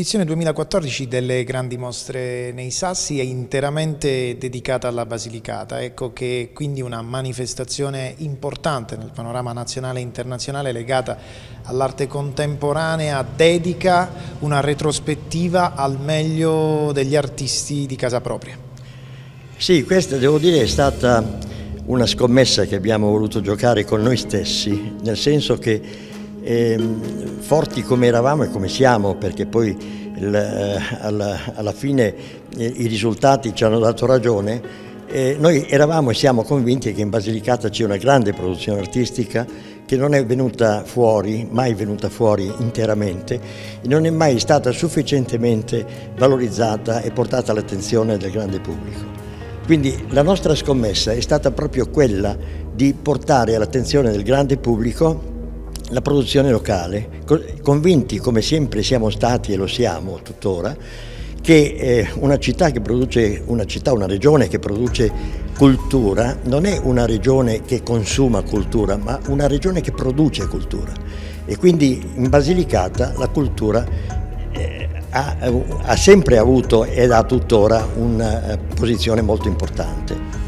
L'edizione 2014 delle grandi mostre nei Sassi è interamente dedicata alla Basilicata, ecco che quindi una manifestazione importante nel panorama nazionale e internazionale legata all'arte contemporanea dedica una retrospettiva al meglio degli artisti di casa propria. Sì, questa devo dire è stata una scommessa che abbiamo voluto giocare con noi stessi, nel senso che forti come eravamo e come siamo, perché poi eh, alla, alla, fine eh, i risultati ci hanno dato ragione, eh, noi eravamo e siamo convinti che in Basilicata c'è una grande produzione artistica che non è venuta fuori, mai venuta fuori interamente, e non è mai stata sufficientemente valorizzata e portata all'attenzione del grande pubblico. Quindi la nostra scommessa è stata proprio quella di portare all'attenzione del grande pubblico la produzione locale, convinti come sempre siamo stati e lo siamo tuttora, che eh, una città che produce, una città, una regione che produce cultura non è una regione che consuma cultura, ma una regione che produce cultura. E quindi in Basilicata la cultura eh, ha, ha, sempre avuto ed ha tuttora una eh, posizione molto importante.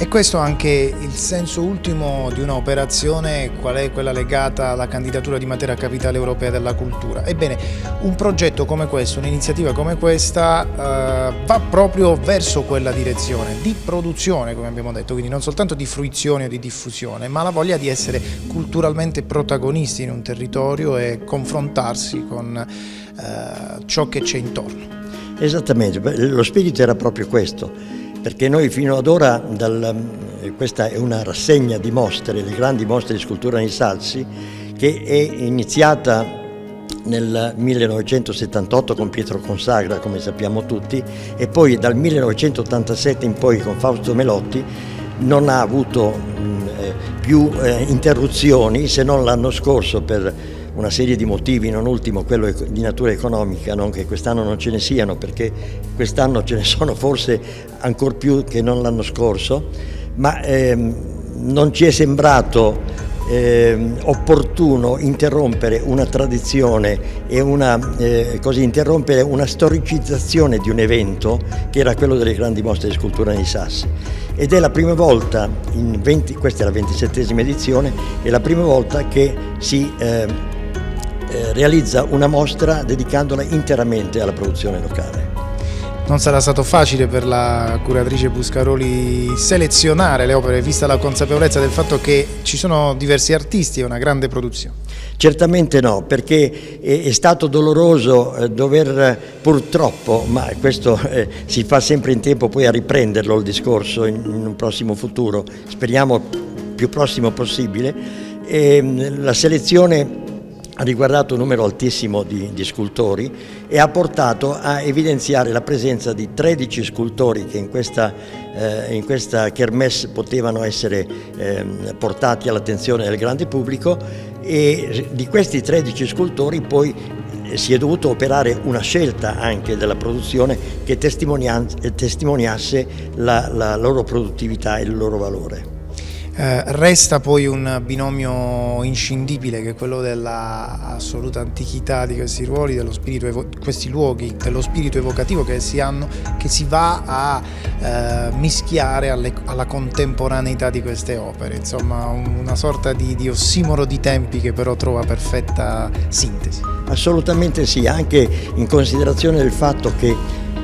E questo anche il senso ultimo di un'operazione, qual è quella legata alla candidatura di Matera Capitale Europea della Cultura. Ebbene, un progetto come questo, un'iniziativa come questa eh, va proprio verso quella direzione di produzione, come abbiamo detto, quindi non soltanto di fruizione o di diffusione, ma la voglia di essere culturalmente protagonisti in un territorio e confrontarsi con eh, ciò che c'è intorno. Esattamente, lo spirito era proprio questo perché noi fino ad ora, dal, eh, questa è una rassegna di mostre, le grandi mostre di scultura nei Salsi, che è iniziata nel 1978 con Pietro Consagra, come sappiamo tutti, e poi dal 1987 in poi con Fausto Melotti non ha avuto mh, eh, più eh, interruzioni se non l'anno scorso per una serie di motivi, non ultimo quello di natura economica, non che quest'anno non ce ne siano, perché quest'anno ce ne sono forse ancora più che non l'anno scorso, ma ehm, non ci è sembrato eh, opportuno interrompere una tradizione e una, eh, così, interrompere una storicizzazione di un evento che era quello delle grandi mostre di scultura nei Sassi. Ed è la prima volta, 20, questa è la ventisettesima edizione, è la prima volta che si eh, eh, realizza una mostra dedicandola interamente alla produzione locale. Non sarà stato facile per la curatrice Buscaroli selezionare le opere, vista la consapevolezza del fatto che ci sono diversi artisti e una grande produzione. Certamente no, perché è, stato doloroso eh, dover purtroppo, ma questo eh, si fa sempre in tempo poi a riprenderlo il discorso in, un prossimo futuro, speriamo più prossimo possibile, ehm, la selezione ha riguardato un numero altissimo di, di, scultori e ha portato a evidenziare la presenza di 13 scultori che in questa, eh, in questa kermesse potevano essere eh, portati all'attenzione del grande pubblico e di questi 13 scultori poi eh, si è dovuto operare una scelta anche della produzione che testimoniasse la, la loro produttività e il loro valore. Eh, resta poi un binomio inscindibile che è quello dell'assoluta antichità di questi ruoli, dello spirito questi luoghi, dello spirito evocativo che si hanno, che si va a eh, mischiare alle, alla contemporaneità di queste opere, insomma una sorta di, di ossimoro di tempi che però trova perfetta sintesi. Assolutamente sì, anche in considerazione del fatto che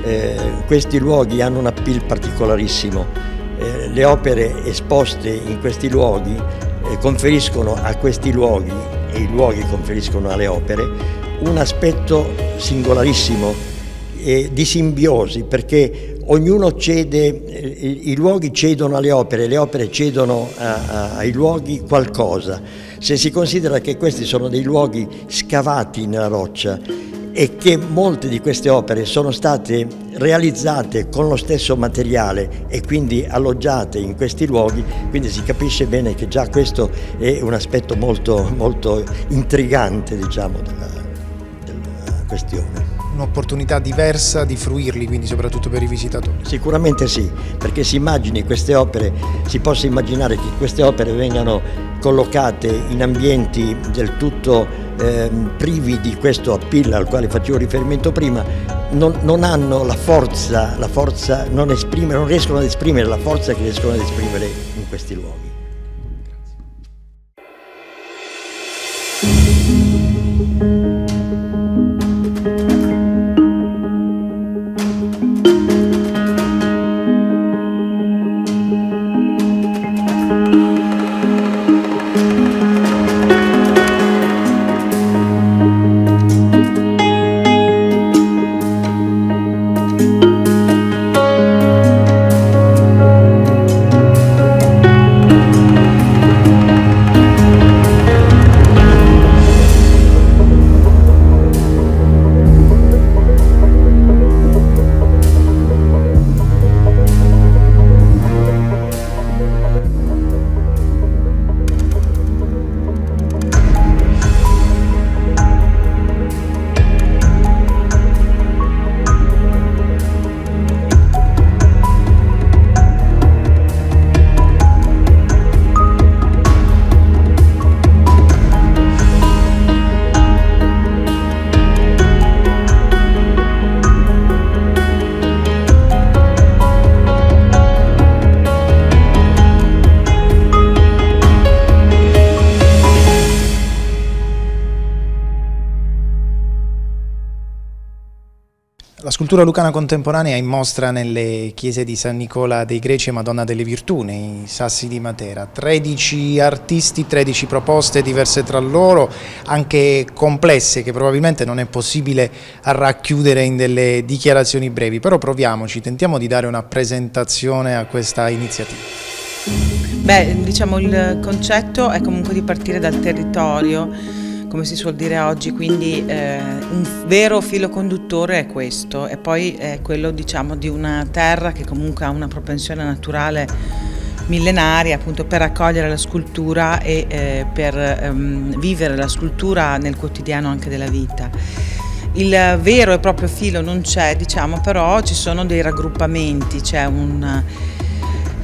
eh, questi luoghi hanno un appeal particolarissimo eh, le opere esposte in questi luoghi eh, conferiscono a questi luoghi e i luoghi conferiscono alle opere un aspetto singolarissimo eh, di simbiosi perché ognuno cede, eh, i luoghi cedono alle opere, le opere cedono a, a, ai luoghi qualcosa. Se si considera che questi sono dei luoghi scavati nella roccia e che molte di queste opere sono state realizzate con lo stesso materiale e quindi alloggiate in questi luoghi, quindi si capisce bene che già questo è un aspetto molto, molto intrigante diciamo, della, della questione. Un'opportunità diversa di fruirli, quindi soprattutto per i visitatori. Sicuramente sì, perché si immagini queste opere, si possa immaginare che queste opere vengano collocate in ambienti del tutto eh, privi di questo appeal al quale facevo riferimento prima, non, non hanno la forza, la forza non, non riescono ad esprimere la forza che riescono ad esprimere in questi luoghi. Scultura lucana contemporanea è in mostra nelle chiese di San Nicola dei Greci e Madonna delle Virtù, nei Sassi di Matera. 13 artisti, 13 proposte diverse tra loro, anche complesse, che probabilmente non è possibile racchiudere in delle dichiarazioni brevi, però proviamoci, tentiamo di dare una presentazione a questa iniziativa. Beh, diciamo il concetto è comunque di partire dal territorio come si suol dire oggi, quindi eh, un vero filo conduttore è questo e poi è quello diciamo di una terra che comunque ha una propensione naturale millenaria appunto per accogliere la scultura e eh, per ehm, vivere la scultura nel quotidiano anche della vita. Il vero e proprio filo non c'è, diciamo, però ci sono dei raggruppamenti, c'è un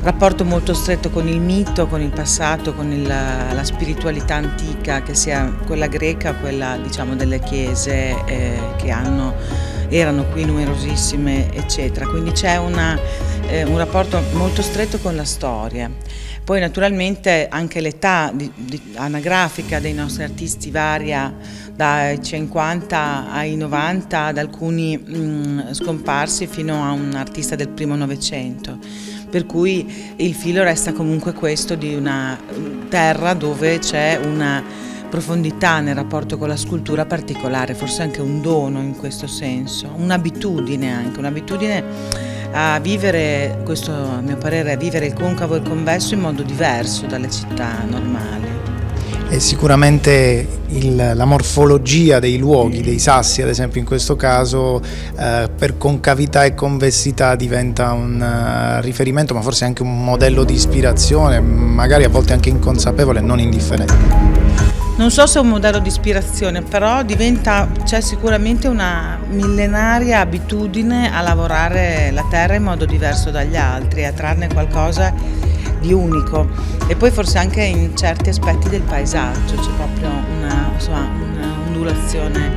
rapporto molto stretto con il mito, con il passato, con il, la spiritualità antica, che sia quella greca quella diciamo, delle chiese eh, che hanno, erano qui numerosissime, eccetera. Quindi c'è eh, un rapporto molto stretto con la storia. Poi naturalmente anche l'età anagrafica dei nostri artisti varia dai 50 ai 90, ad alcuni mh, scomparsi fino a un artista del primo Novecento per cui il filo resta comunque questo di una terra dove c'è una profondità nel rapporto con la scultura particolare, forse anche un dono in questo senso, un'abitudine anche, un'abitudine a vivere, questo a mio parere, a vivere il concavo e il convesso in modo diverso dalle città normali. E sicuramente il, la morfologia dei luoghi, dei sassi ad esempio in questo caso, eh, per concavità e convessità diventa un uh, riferimento ma forse anche un modello di ispirazione, magari a volte anche inconsapevole e non indifferente. Non so se è un modello di ispirazione, però c'è sicuramente una millenaria abitudine a lavorare la terra in modo diverso dagli altri, a trarne qualcosa di unico e poi forse anche in certi aspetti del paesaggio c'è proprio una, insomma, ondulazione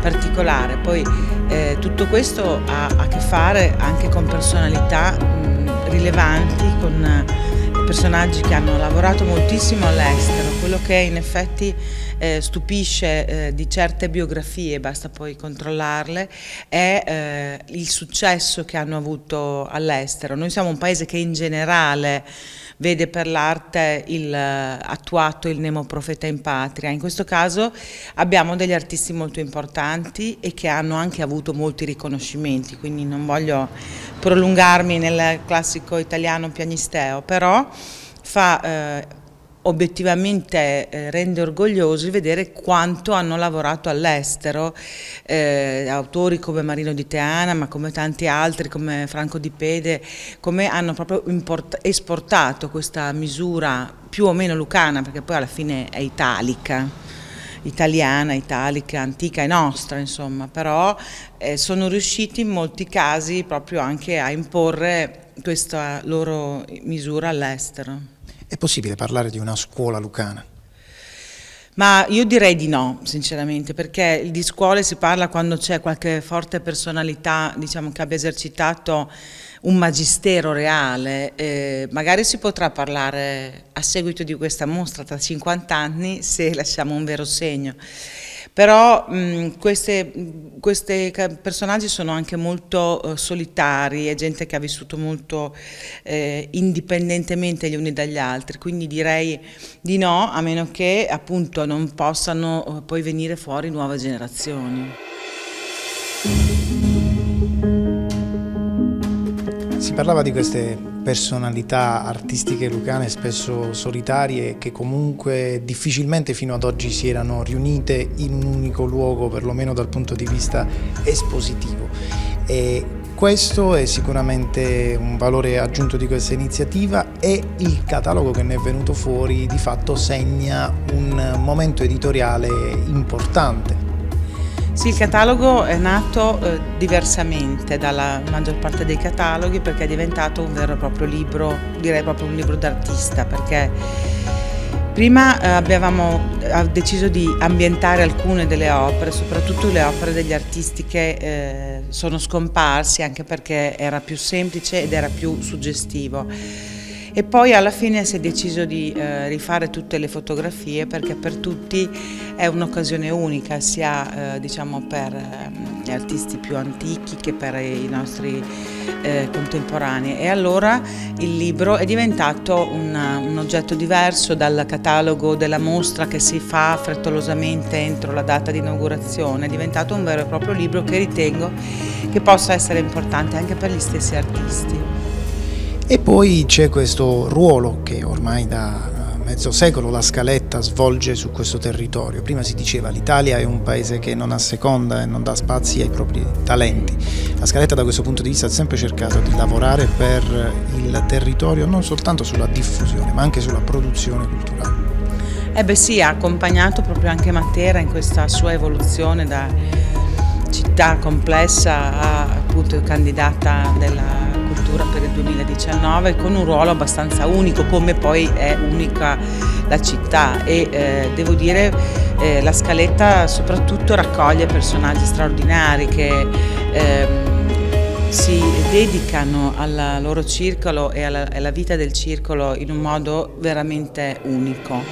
particolare. Poi eh, tutto questo ha a che fare anche con personalità mh, rilevanti, con eh, personaggi che hanno lavorato moltissimo all'estero, quello che in effetti eh, stupisce eh, di certe biografie, basta poi controllarle, è eh, il successo che hanno avuto all'estero. Noi siamo un paese che in generale vede per l'arte il, eh, attuato il Nemo Profeta in Patria. In questo caso abbiamo degli artisti molto importanti e che hanno anche avuto molti riconoscimenti, quindi non voglio prolungarmi nel classico italiano pianisteo, però fa eh, obiettivamente eh, rende orgogliosi vedere quanto hanno lavorato all'estero, eh, autori come Marino di Teana, ma come tanti altri, come Franco Di Pede, come hanno proprio esportato questa misura più o meno lucana, perché poi alla fine è italica italiana, italica, antica e nostra, insomma, però eh, sono riusciti in molti casi proprio anche a imporre questa loro misura all'estero. È possibile parlare di una scuola lucana? Ma io direi di no, sinceramente, perché di scuole si parla quando c'è qualche forte personalità, diciamo, che abbia esercitato un magistero reale, eh, magari si potrà parlare a seguito di questa mostra tra 50 anni se lasciamo un vero segno. Però questi personaggi sono anche molto uh, solitari, è gente che ha vissuto molto eh, indipendentemente gli uni dagli altri, quindi direi di no, a meno che appunto non possano uh, poi venire fuori nuove generazioni. Parlava di queste personalità artistiche lucane spesso solitarie che comunque difficilmente fino ad oggi si erano riunite in un unico luogo, perlomeno dal punto di vista espositivo. E questo è sicuramente un valore aggiunto di questa iniziativa e il catalogo che ne è venuto fuori di fatto segna un momento editoriale importante sì, il catalogo è nato eh, diversamente dalla maggior parte dei cataloghi perché è diventato un vero e proprio libro, direi proprio un libro d'artista, perché prima eh, abbiamo deciso di ambientare alcune delle opere, soprattutto le opere degli artisti che eh, sono scomparsi, anche perché era più semplice ed era più suggestivo e poi alla fine si è deciso di eh, rifare tutte le fotografie perché per tutti è un'occasione unica sia eh, diciamo per eh, gli artisti più antichi che per i nostri eh, contemporanei e allora il libro è diventato una, un oggetto diverso dal catalogo della mostra che si fa frettolosamente entro la data di inaugurazione, è diventato un vero e proprio libro che ritengo che possa essere importante anche per gli stessi artisti. E poi c'è questo ruolo che ormai da mezzo secolo la Scaletta svolge su questo territorio. Prima si diceva l'Italia è un paese che non asseconda e non dà spazi ai propri talenti. La Scaletta da questo punto di vista ha sempre cercato di lavorare per il territorio non soltanto sulla diffusione ma anche sulla produzione culturale. Eh beh sì, ha accompagnato proprio anche Matera in questa sua evoluzione da città complessa a appunto candidata della cultura per il 2019 con un ruolo abbastanza unico come poi è unica la città e eh, devo dire eh, la scaletta soprattutto raccoglie personaggi straordinari che ehm, si dedicano al loro circolo e alla, alla, vita del circolo in un modo veramente unico.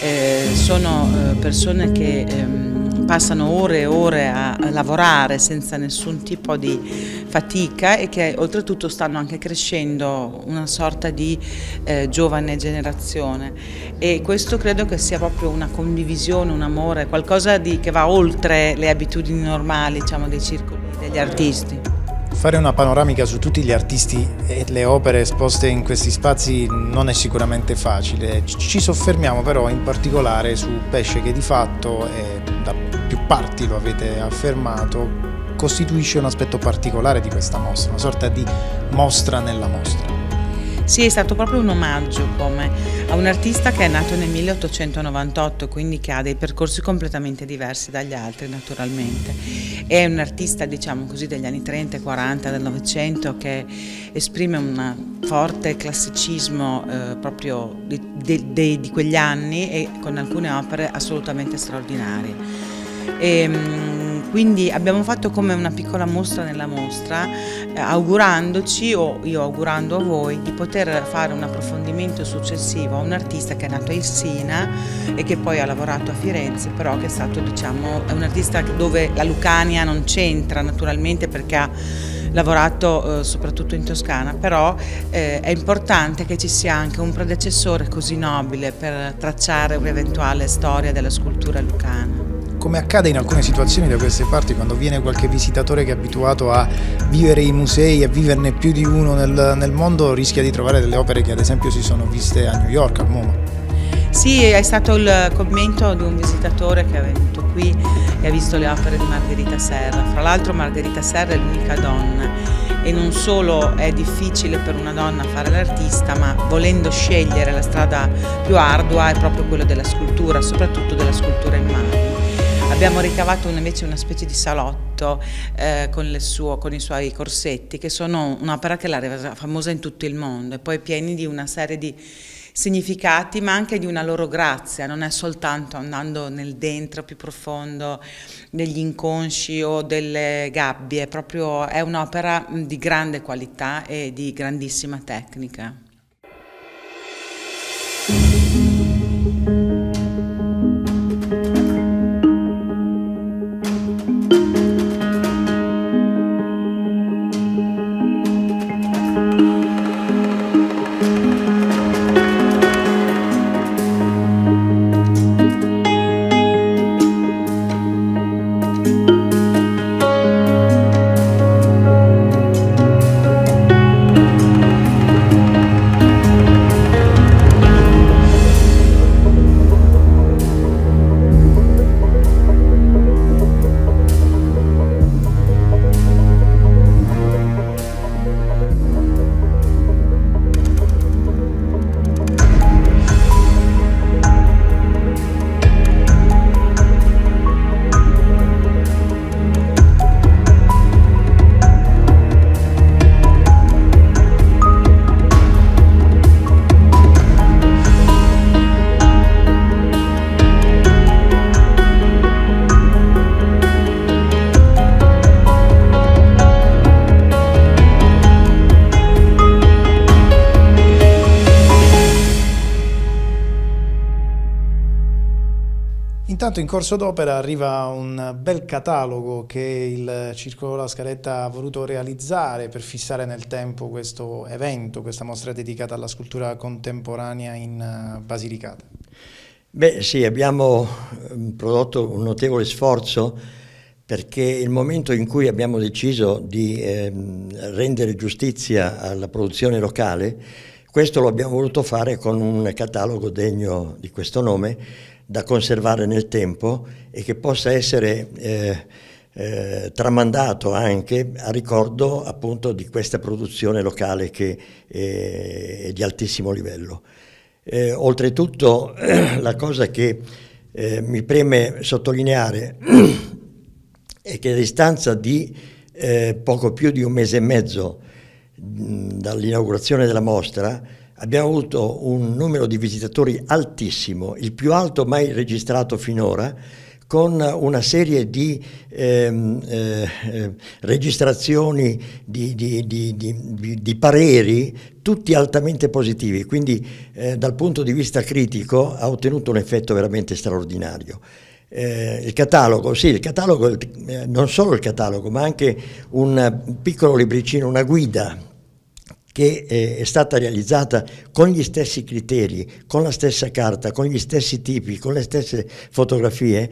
Eh, sono eh, persone che ehm, passano ore e ore a, lavorare senza nessun tipo di fatica e che oltretutto stanno anche crescendo una sorta di eh, giovane generazione e questo credo che sia proprio una condivisione, un amore, qualcosa di, che va oltre le abitudini normali diciamo, dei circoli degli artisti. Fare una panoramica su tutti gli artisti e le opere esposte in questi spazi non è sicuramente facile, ci soffermiamo però in particolare su Pesce che di fatto è da più parti lo avete affermato, costituisce un aspetto particolare di questa mostra, una sorta di mostra nella mostra. Sì, è stato proprio un omaggio come a un artista che è nato nel 1898, quindi che ha dei percorsi completamente diversi dagli altri naturalmente. È un artista, diciamo così, degli anni 30 e 40 del Novecento che esprime un forte classicismo eh, proprio di, di, di quegli anni e con alcune opere assolutamente straordinarie. E, ehm, quindi abbiamo fatto come una piccola mostra nella mostra, augurandoci, o io augurando a voi, di poter fare un approfondimento successivo a un artista che è nato a Irsina e che poi ha lavorato a Firenze, però che è stato, diciamo, un artista dove la Lucania non c'entra naturalmente perché ha lavorato eh, soprattutto in Toscana, però eh, è importante che ci sia anche un predecessore così nobile per tracciare un'eventuale storia della scultura lucana come accade in alcune situazioni da queste parti quando viene qualche visitatore che è abituato a vivere i musei e viverne più di uno nel, nel mondo rischia di trovare delle opere che ad esempio si sono viste a New York, al MoMA. Sì, è stato il commento di un visitatore che è venuto qui e ha visto le opere di Margherita Serra. Fra l'altro Margherita Serra è l'unica donna e non solo è difficile per una donna fare l'artista, ma volendo scegliere la strada più ardua è proprio quello della scultura, soprattutto della scultura in mano. Abbiamo ricavato invece una specie di salotto eh, con, suo, con, i suoi corsetti, che sono un'opera che l'ha resa famosa in tutto il mondo e poi pieni di una serie di significati, ma anche di una loro grazia, non è soltanto andando nel dentro più profondo degli inconsci o delle gabbie, proprio è un'opera di grande qualità e di grandissima tecnica. Intanto in corso d'opera arriva un bel catalogo che il Circolo La Scaletta ha voluto realizzare per fissare nel tempo questo evento, questa mostra dedicata alla scultura contemporanea in eh, Basilicata. Beh sì, abbiamo ehm, prodotto un notevole sforzo perché il momento in cui abbiamo deciso di eh, rendere giustizia alla produzione locale, questo lo abbiamo voluto fare con un catalogo degno di questo nome da conservare nel tempo e che possa essere eh, eh, tramandato anche a ricordo appunto di questa produzione locale che è di altissimo livello. Eh, oltretutto la cosa che eh, mi preme sottolineare è che a distanza di eh, poco più di un mese e mezzo dall'inaugurazione della mostra abbiamo avuto un numero di visitatori altissimo, il più alto mai registrato finora, con una serie di ehm, eh, registrazioni, di, di, di, di, pareri, tutti altamente positivi, quindi eh, dal punto di vista critico ha ottenuto un effetto veramente straordinario. Eh, il catalogo, sì, il catalogo, eh, non solo il catalogo, ma anche un piccolo libricino, una guida che eh, è stata realizzata con gli stessi criteri, con la stessa carta, con gli stessi tipi, con le stesse fotografie,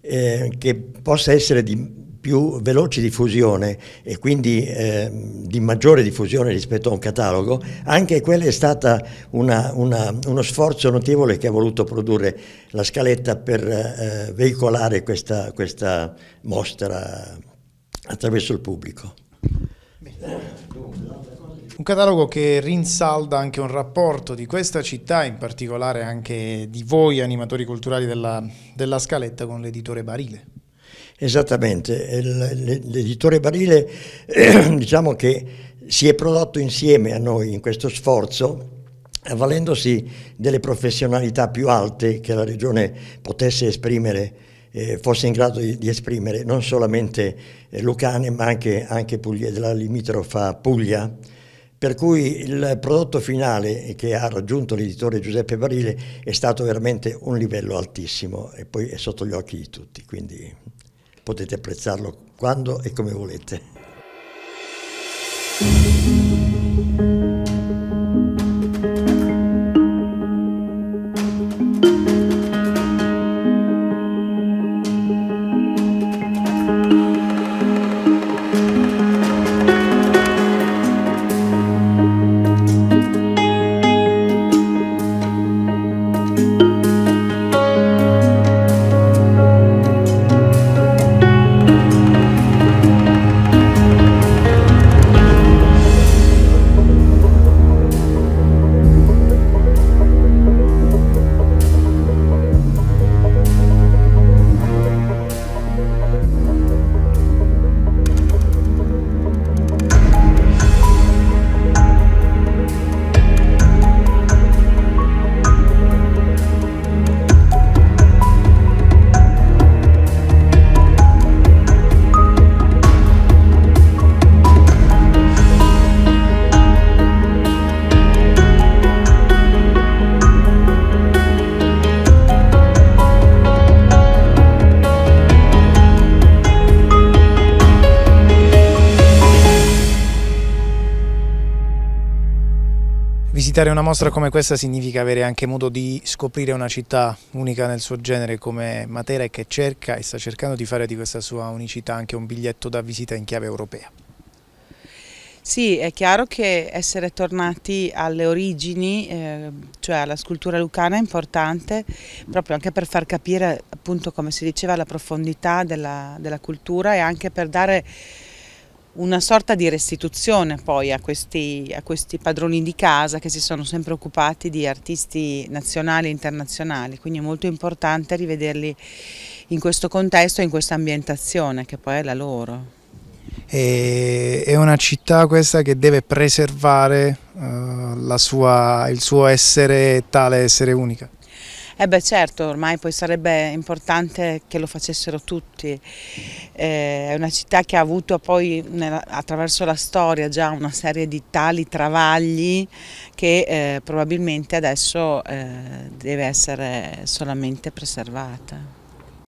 eh, che possa essere di più veloce diffusione e quindi eh, di maggiore diffusione rispetto a un catalogo, anche quella è stata una, una, uno sforzo notevole che ha voluto produrre la scaletta per eh, veicolare questa, questa mostra attraverso il pubblico. Un catalogo che rinsalda anche un rapporto di questa città, in particolare anche di voi animatori culturali della, della Scaletta con l'editore Barile. Esattamente, l'editore Barile diciamo che si è prodotto insieme a noi in questo sforzo avvalendosi delle professionalità più alte che la Regione potesse esprimere, eh, fosse in grado di, di esprimere, non solamente eh, lucane ma anche, anche Puglia, della limitrofa Puglia, per cui il prodotto finale che ha raggiunto l'editore Giuseppe Barile è stato veramente un livello altissimo e poi è sotto gli occhi di tutti, quindi potete apprezzarlo quando e come volete. Visitare una mostra come questa significa avere anche modo di scoprire una città unica nel suo genere come Matera e che cerca e sta cercando di fare di questa sua unicità anche un biglietto da visita in chiave europea. Sì, è chiaro che essere tornati alle origini, eh, cioè alla scultura lucana è importante proprio anche per far capire appunto come si diceva la profondità della, della cultura e anche per dare una sorta di restituzione poi a questi, a questi, padroni di casa che si sono sempre occupati di artisti nazionali e internazionali, quindi è molto importante rivederli in questo contesto e in questa ambientazione che poi è la loro. E, è una città questa che deve preservare uh, sua, il suo essere tale essere unica. Eh beh certo, ormai poi sarebbe importante che lo facessero tutti, eh, è una città che ha avuto poi attraverso la storia già una serie di tali travagli che eh, probabilmente adesso eh, deve essere solamente preservata.